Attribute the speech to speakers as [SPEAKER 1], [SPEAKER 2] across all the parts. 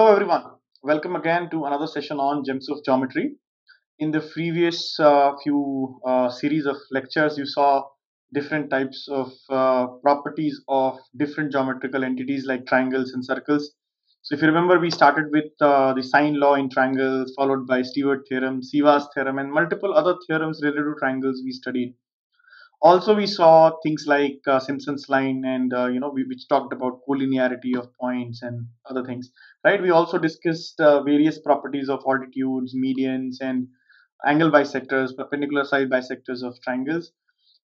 [SPEAKER 1] Hello everyone, welcome again to another session on Gems of Geometry. In the previous uh, few uh, series of lectures, you saw different types of uh, properties of different geometrical entities like triangles and circles. So if you remember, we started with uh, the sine law in triangles, followed by Stewart theorem, Ceva's theorem, and multiple other theorems related to triangles we studied also we saw things like uh, Simson's line and uh, you know we, which talked about collinearity of points and other things right? We also discussed uh, various properties of altitudes medians and angle bisectors perpendicular side bisectors of triangles.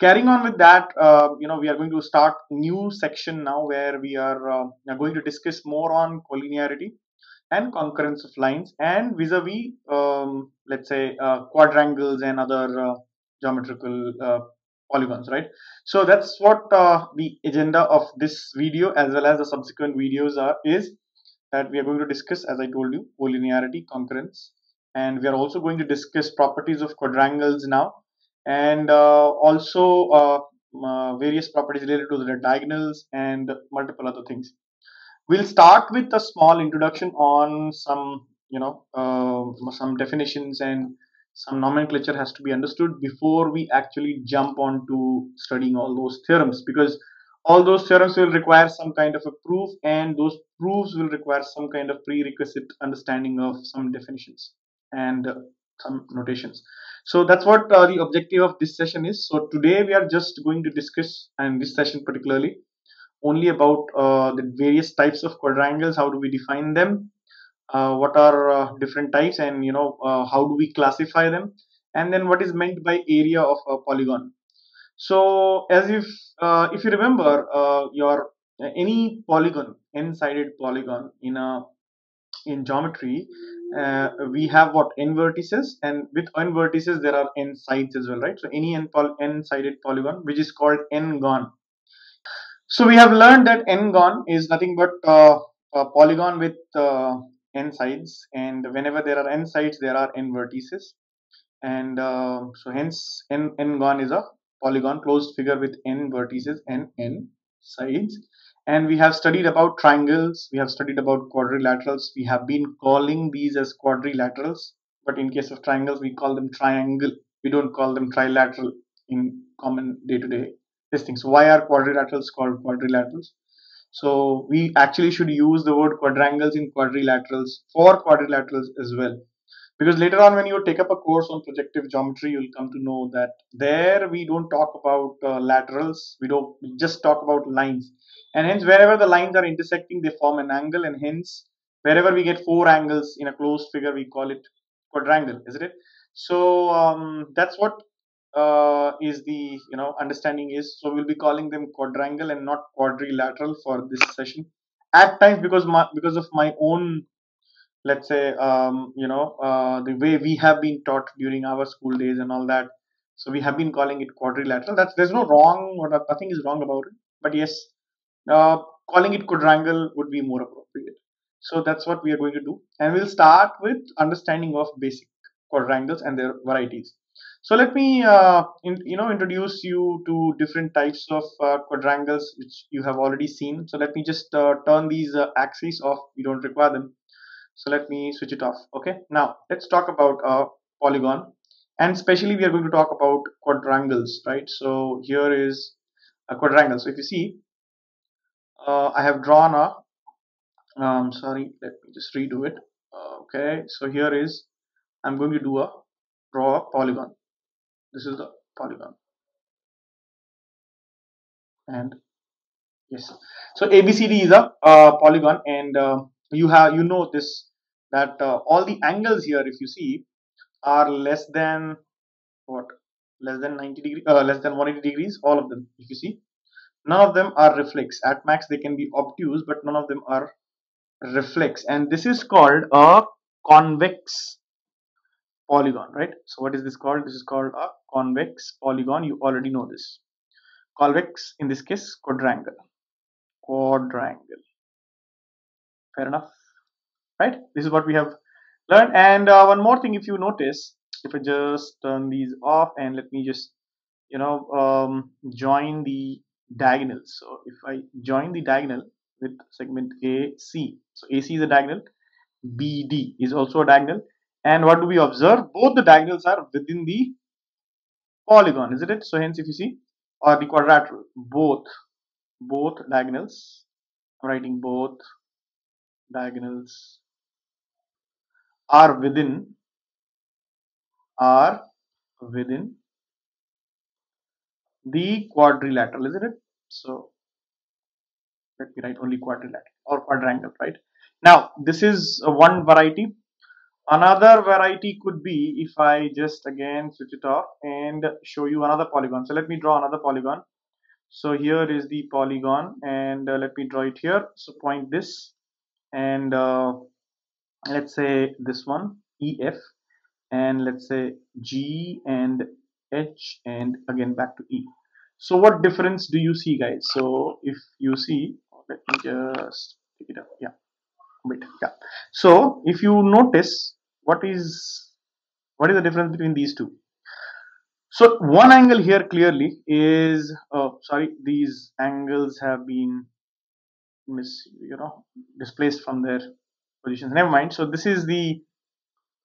[SPEAKER 1] Carrying on with that uh, you know we are going to start new section now where we are, uh, going to discuss more on collinearity and concurrence of lines and vis-a-vis um, let's say uh, quadrangles and other geometrical polygons right? So that's what uh, the agenda of this video as well as the subsequent videos are is that we are going to discuss as i told you collinearity concurrence. And we are also going to discuss properties of quadrangles now. And uh, also uh, uh various properties related to the diagonals and multiple other things. We'll start with a small introduction on some you know uh, some definitions and some nomenclature has to be understood before we actually jump on to studying all those theorems. Because all those theorems will require some kind of a proof and those proofs will require some kind of prerequisite understanding of some definitions and uh, some notations. So that's what uh, the objective of this session is. So today we are just going to discuss and this session particularly only about uh, the various types of quadrangles how do we define them uh, what are uh, different types and you know uh, how do we classify them and then what is meant by area of a polygon. So as if if you remember your any polygon n-sided polygon in a in geometry uh, we have what n vertices and with n vertices there are n sides as well right? So any n poly n-sided polygon which is called n-gon. So we have learned that n-gon is nothing but a polygon with n sides and whenever there are n sides there are n vertices. And uh, so hence n n-gon is a polygon closed figure with n vertices and n sides and we have studied about triangles we have studied about quadrilaterals we have been calling these as quadrilaterals but in case of triangles we call them triangle. We don't call them trilateral in common day-to-day -day things why are quadrilaterals called quadrilaterals? So we actually should use the word quadrangles in quadrilaterals for quadrilaterals as well. Because later on when you take up a course on projective geometry, you'll come to know that there we don't talk about uh, laterals, we don't we just talk about lines. And hence wherever the lines are intersecting, they form an angle and hence wherever we get four angles in a closed figure, we call it quadrangle, isn't it? So um, that's what uh, is the you know understanding is so we'll be calling them quadrangle and not quadrilateral for this session at times because my because of my own let's say um, you know uh, the way we have been taught during our school days and all that so we have been calling it quadrilateral that's there's no wrong or nothing is wrong about it but yes uh, calling it quadrangle would be more appropriate so that's what we are going to do and we'll start with understanding of basic quadrangles and their varieties so let me, uh, in, you know, introduce you to different types of uh, quadrangles which you have already seen. So let me just uh, turn these uh, axes off. We don't require them. So let me switch it off. Okay. Now let's talk about a polygon, and especially we are going to talk about quadrangles, right? So here is a quadrangle. So if you see, uh, I have drawn a. Um, sorry, let me just redo it. Okay. So here is I'm going to do a draw a polygon this is the polygon and yes so abcd is a uh, polygon and uh, you have you know this that uh, all the angles here if you see are less than what? Less than 90 degree uh, less than 180 degrees all of them if you see. None of them are reflex. At max they can be obtuse but none of them are reflex. And this is called a convex polygon right? So what is this called? This is called a convex polygon. You already know this. Convex in this case quadrangle. Quadrangle fair enough right this is what we have learned and uh, one more thing if you notice if I just turn these off and let me just you know um, join the diagonals so if I join the diagonal with segment AC so AC is a diagonal BD is also a diagonal. And what do we observe? Both the diagonals are within the polygon, isn't it? So hence if you see, or the quadrilateral, both, both diagonals, I'm writing both diagonals are within, are within the quadrilateral, isn't it? So let me write only quadrilateral or quadrangle, right? Now this is one variety. Another variety could be if I just again switch it off and show you another polygon. So let me draw another polygon. So here is the polygon and uh, let me draw it here. So point this and uh, let's say this one EF and let's say G and H and again back to E. So what difference do you see guys? So if you see, let me just pick it up. Yeah, wait, yeah. So if you notice, what is what is the difference between these two? So one angle here clearly is, oh, sorry, these angles have been mis, you know, displaced from their positions. Never mind. So this is the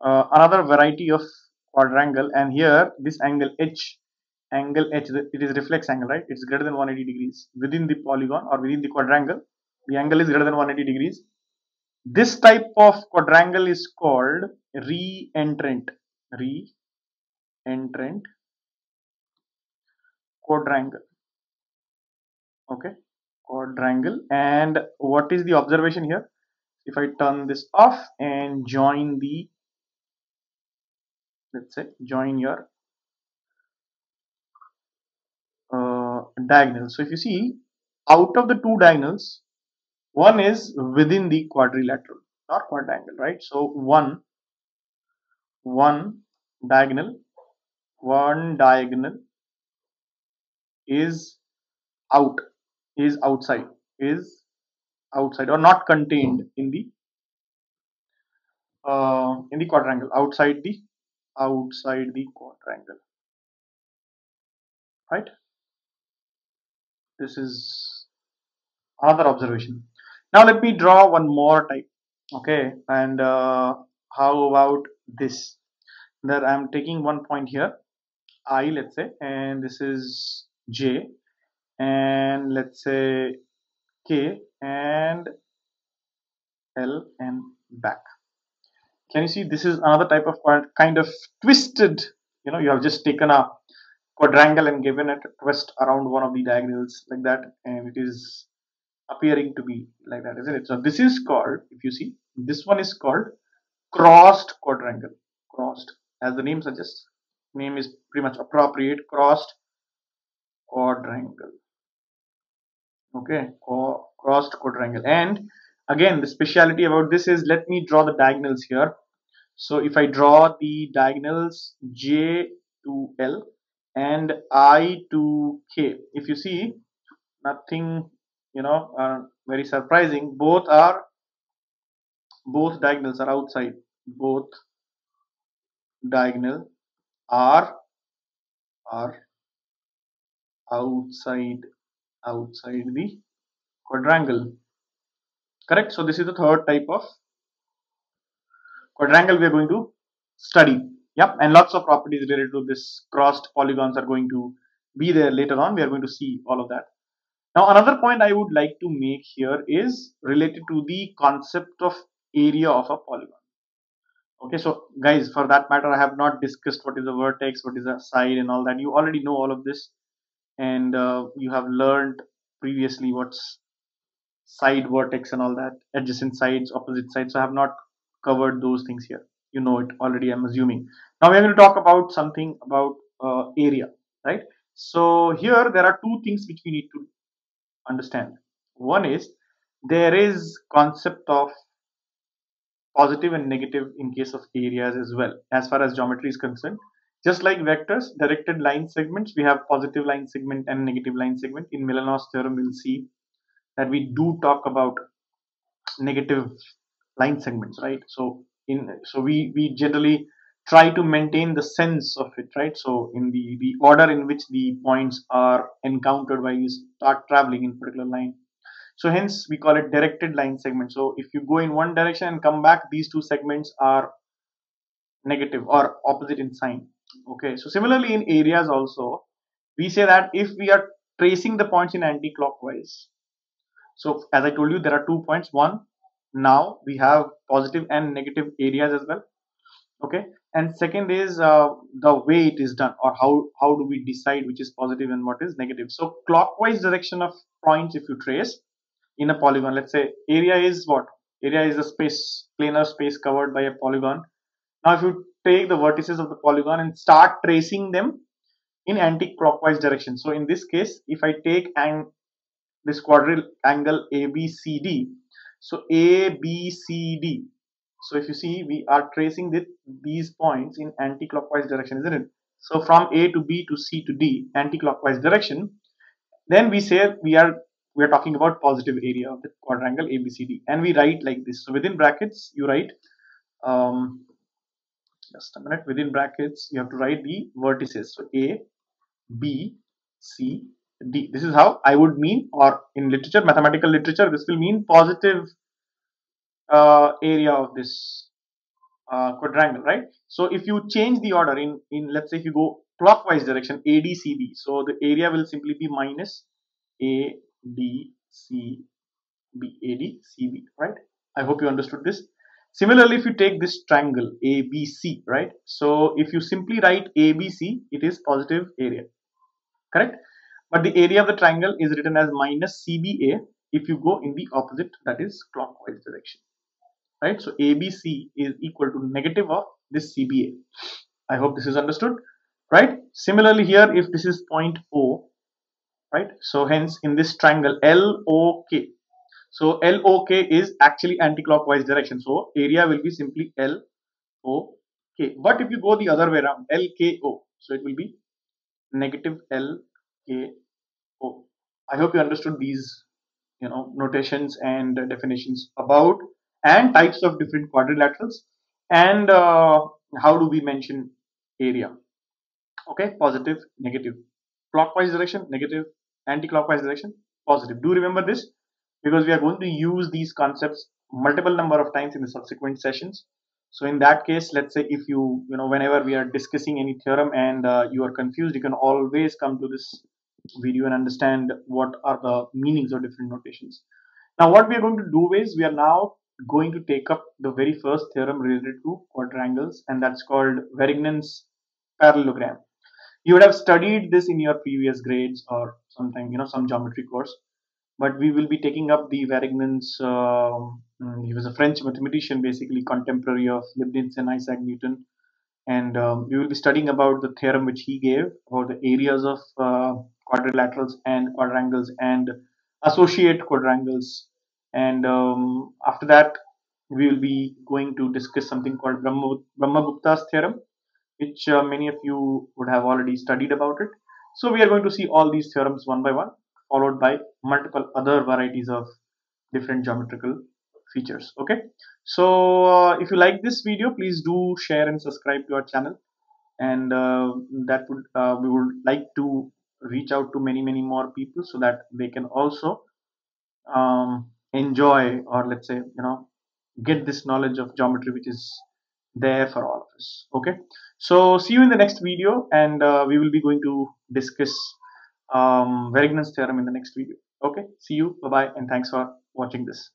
[SPEAKER 1] uh, another variety of quadrangle, and here this angle H angle h it is reflex angle right? It's greater than 180 degrees within the polygon or within the quadrangle. The angle is greater than 180 degrees. This type of quadrangle is called re-entrant re-entrant quadrangle. Okay quadrangle and what is the observation here if I turn this off and join the let's say join your uh, diagonals. So if you see out of the two diagonals, one is within the quadrilateral, not quadrangle, right? So one, one diagonal, one diagonal is out, is outside, is outside or not contained in the uh, in the quadrangle, outside the outside the quadrangle, right? this is another observation. Now let me draw one more type okay? And uh, how about this? That I'm taking one point here I let's say and this is J and let's say K and L and back. Can you see this is another type of kind of twisted you know you have just taken a quadrangle and given it a twist around one of the diagonals like that and it is appearing to be like that isn't it? So this is called if you see this one is called crossed quadrangle. Crossed as the name suggests. Name is pretty much appropriate crossed quadrangle okay crossed quadrangle. And again the speciality about this is let me draw the diagonals here. So if I draw the diagonals J to L and i to k if you see nothing you know uh, very surprising. Both are both diagonals are outside. Both diagonal are are outside outside the quadrangle correct so this is the third type of quadrangle we are going to study Yep, and lots of properties related to this crossed polygons are going to be there later on. We are going to see all of that. Now, another point I would like to make here is related to the concept of area of a polygon. Okay, so guys, for that matter, I have not discussed what is a vertex, what is a side and all that. You already know all of this and uh, you have learned previously what's side vertex and all that, adjacent sides, opposite sides. So I have not covered those things here. You know it already i'm assuming. Now we're going to talk about something about uh, area right? So here there are two things which we need to understand. One is there is concept of positive and negative in case of areas as well as far as geometry is concerned just like vectors directed line segments we have positive line segment and negative line segment. In Menelaus theorem we'll see that we do talk about negative line segments right? So in so we we generally try to maintain the sense of it right? So in the the order in which the points are encountered while you start traveling in particular line. So hence we call it directed line segment. So if you go in one direction and come back these two segments are negative or opposite in sign okay so similarly in areas also we say that if we are tracing the points in anti-clockwise so as i told you there are two points. One now we have positive and negative areas as well. Okay and second is uh, the way it is done or how how do we decide which is positive and what is negative. So clockwise direction of points if you trace in a polygon let's say area is what? Area is a space planar space covered by a polygon. Now if you take the vertices of the polygon and start tracing them in anti-clockwise direction so in this case if i take and this quadrilateral angle abcd so abcd so if you see, we are tracing this, these points in anti-clockwise direction, isn't it? So from A to B to C to D, anti-clockwise direction. Then we say we are we are talking about positive area of the quadrangle ABCD, and we write like this. So within brackets, you write. Um, just a minute. Within brackets, you have to write the vertices. So A, B, C, D. This is how I would mean, or in literature, mathematical literature, this will mean positive uh, area of this uh, quadrangle, right? So if you change the order in, in let's say if you go clockwise direction ADCB, so the area will simply be minus ADCB, ADCB, right? I hope you understood this. Similarly, if you take this triangle ABC, right? So if you simply write ABC, it is positive area, correct? But the area of the triangle is written as minus CBA if you go in the opposite, that is clockwise direction right so abc is equal to negative of this cba i hope this is understood right similarly here if this is point o right so hence in this triangle lok so lok is actually anti-clockwise direction. So area will be simply lok but if you go the other way around lko so it will be negative lko i hope you understood these you know notations and definitions about and types of different quadrilaterals and uh, how do we mention area. Okay positive negative. Clockwise direction negative. Anti-clockwise direction positive. Do remember this because we are going to use these concepts multiple number of times in the subsequent sessions so in that case let's say if you you know whenever we are discussing any theorem and uh, you are confused you can always come to this video and understand what are the meanings of different notations now what we are going to do is we are now going to take up the very first theorem related to quadrangles and that's called Varignon's parallelogram. You would have studied this in your previous grades or something, you know, some geometry course. But we will be taking up the Varignon's, um, mm, he was a French mathematician, basically contemporary of Leibniz and Isaac Newton. And um, we will be studying about the theorem which he gave about the areas of uh, quadrilaterals and quadrangles and associate quadrangles. And um, after that we will be going to discuss something called Brahma, Brahmagupta's theorem which uh, many of you would have already studied about it. So we are going to see all these theorems one by one followed by multiple other varieties of different geometrical features okay? So uh, if you like this video please do share and subscribe to our channel. And uh, that would uh, we would like to reach out to many many more people so that they can also um, enjoy or let's say you know get this knowledge of geometry which is there for all of us okay? So see you in the next video and uh, we will be going to discuss um, Varignon's theorem in the next video. Okay see you. Bye bye and thanks for watching this